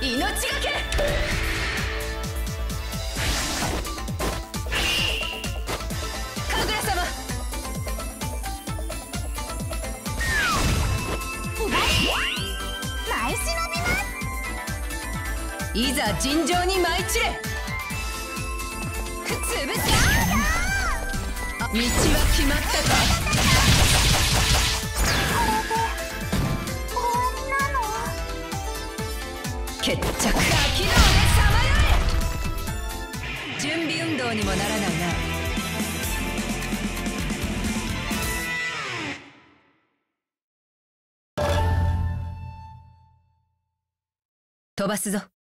命がけ。神楽様。舞いざ尋常に舞い散れ。道は決まったか決着。ガキの俺さまよれ準備運動にもならないな飛ばすぞ。